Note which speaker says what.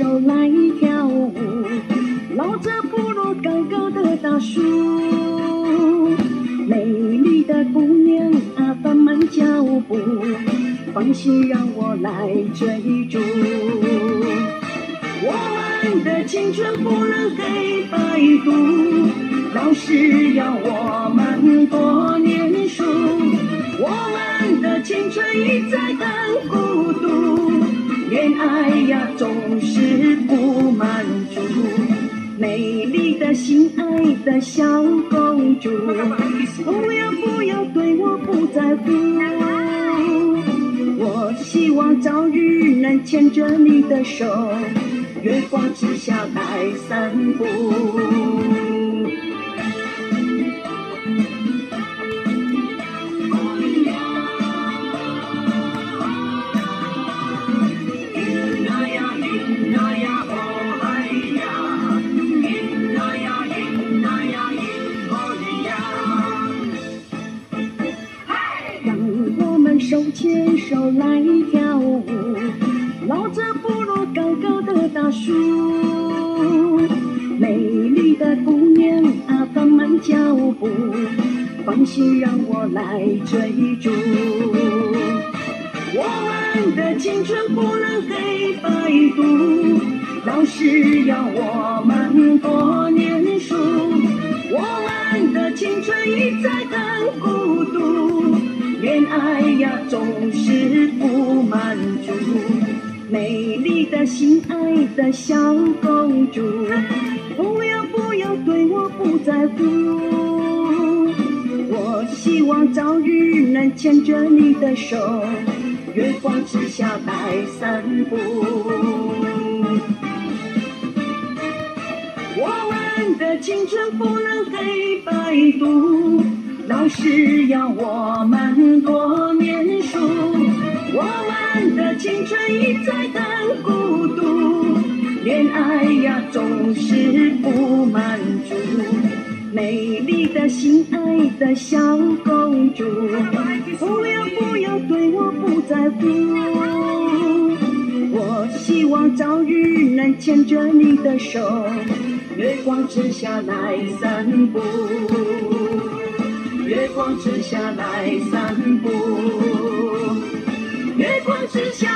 Speaker 1: 手来跳舞，绕着部落高高的大树。美丽的姑娘啊，放慢脚步，放心让我来追逐。我们的青春不能黑白读，老师要我们多念书。我们的青春一再等，爱呀总是不满足。美丽的心爱的小公主，不要不要对我不在乎。我希望早日能牵着你的手，月光之下来散步。手牵手来跳舞，绕着部落高高的大树。美丽的姑娘啊，放慢脚步，放心让我来追逐。我们的青春不能黑白读，老师要我们多念书。我们的青春一再很孤独，恋爱呀总是不满足。美丽的心爱的小公主，不要不要对我不在乎。我希望早日能牵着你的手，月光之下来散步。我们的青春不能黑白读，老师要我们多念书。我们的青春一再等孤独，恋爱呀总是不满足。美丽的心爱的小公主，不要不要对我不在乎。我希望早日能牵着你的手，月光之下来散步，月光之下来散步。月光之下